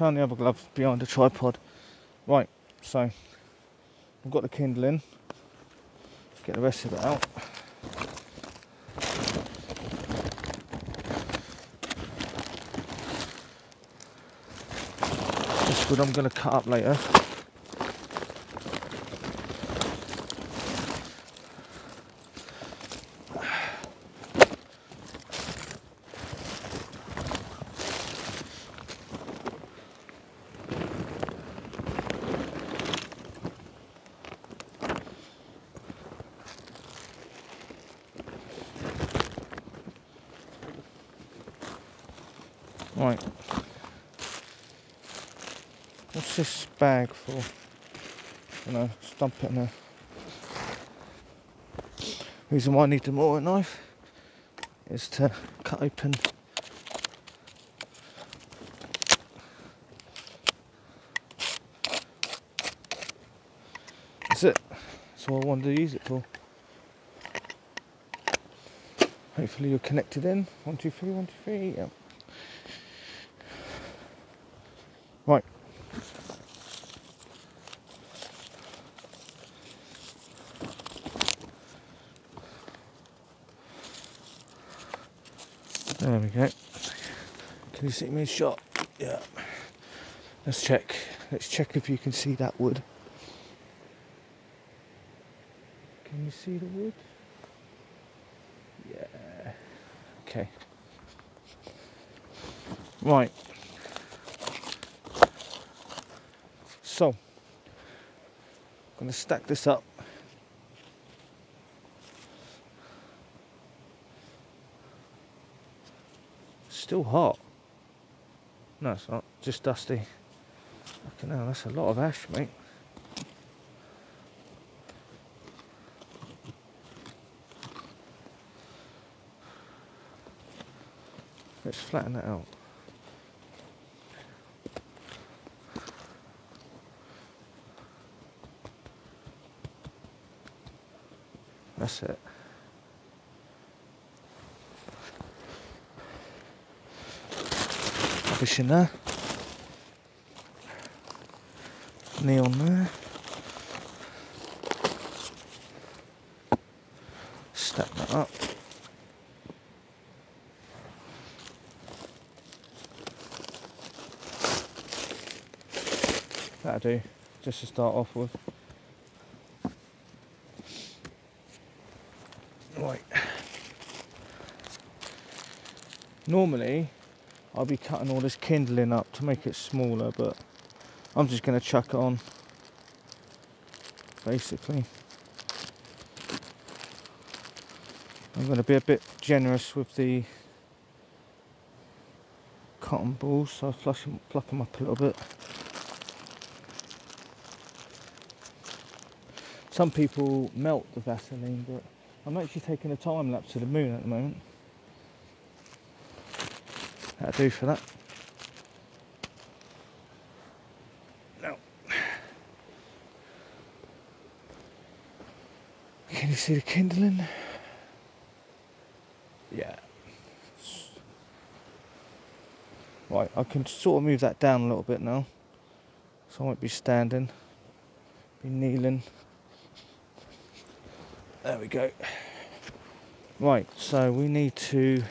Found the other glove behind the tripod. Right, so I've got the Kindle in. Get the rest of it out. This wood I'm going to cut up later. Right. What's this bag for? You know, stump it in there. Reason why I need the Mora knife is to cut open That's it. That's all I wanted to use it for. Hopefully you're connected in. One, two, three, one, two, three. Yep. There we go. Can you see me in shot? Yeah. Let's check. Let's check if you can see that wood. Can you see the wood? Yeah. Okay. Right. So, I'm going to stack this up. Still hot. No, it's not. Just dusty. Fucking hell, that's a lot of ash, mate. Let's flatten that out. That's it. In there. Stack that up. That'll do, just to start off with. Right. Normally, I'll be cutting all this kindling up to make it smaller, but I'm just going to chuck it on. Basically. I'm going to be a bit generous with the cotton balls, so I'll flush them, pluck them up a little bit. Some people melt the Vaseline, but I'm actually taking a time lapse to the moon at the moment. That'll do for that. No. can you see the kindling? Yeah. Right, I can sort of move that down a little bit now. So I won't be standing, be kneeling. There we go. Right, so we need to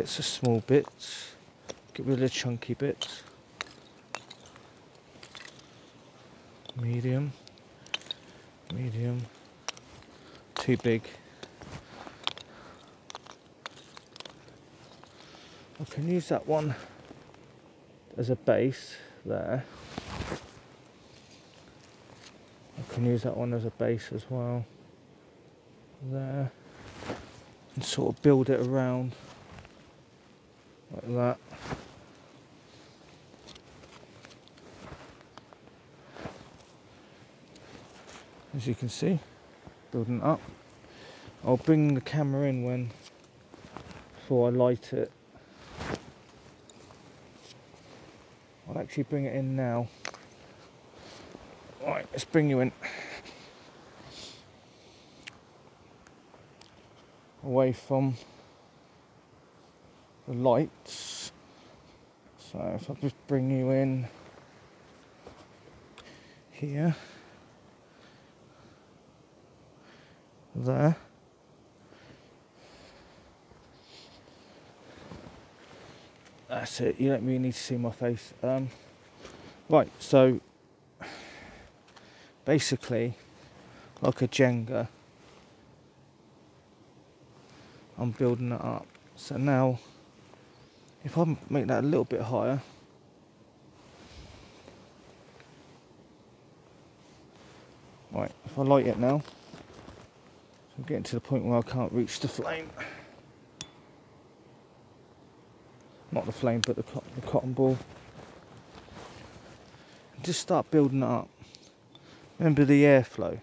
get some small bits, get rid of the chunky bits. Medium, medium, too big. I can use that one as a base there. I can use that one as a base as well. There. And sort of build it around like that. As you can see, building up. I'll bring the camera in when before I light it. I'll actually bring it in now. Right, let's bring you in. Away from the lights. So if I just bring you in here, there. That's it. You don't really need to see my face. Um, right. So basically, like a Jenga, I'm building it up. So now, if I make that a little bit higher, right. If I light it now, I'm getting to the point where I can't reach the flame. not the flame but the, the cotton ball. And just start building it up. Remember the airflow.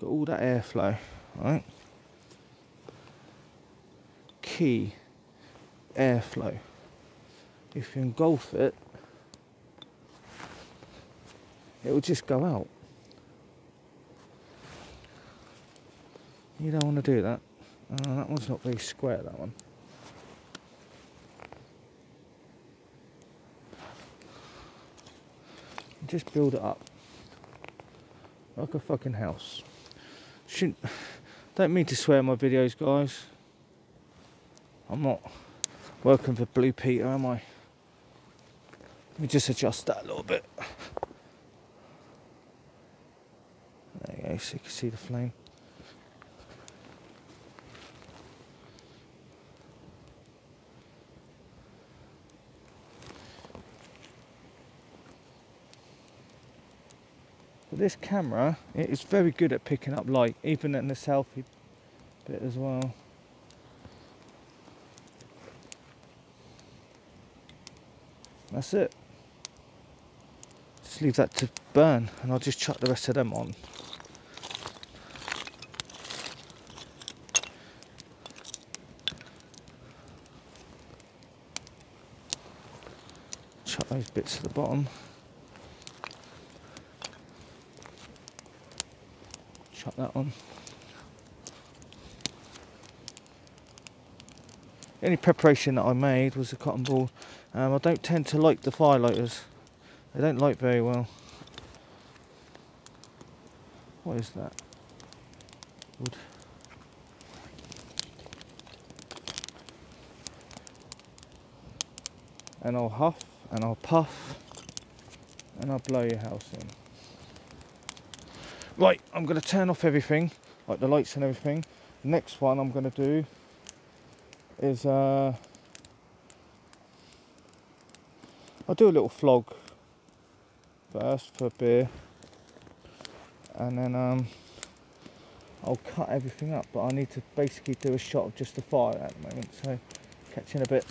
Got all that airflow right? Key airflow. If you engulf it it will just go out. You don't want to do that. Uh, that one's not very square that one. Just build it up. Like a fucking house. Shouldn't don't mean to swear in my videos, guys. I'm not working for Blue Peter, am I? Let me just adjust that a little bit. There you go, so you can see the flame. But this camera, it is very good at picking up light, even in the selfie bit as well. That's it. Just leave that to burn and I'll just chuck the rest of them on. Chuck those bits to the bottom. chuck that on. Only preparation that I made was a cotton ball. Um, I don't tend to like the firelighters. They don't light very well. What is that? Wood. And I'll huff and I'll puff and I'll blow your house in. Right, I'm going to turn off everything, like the lights and everything. Next one I'm going to do is uh, I'll do a little flog first for beer, and then um, I'll cut everything up. But I need to basically do a shot of just the fire at the moment. So catch you in a bit.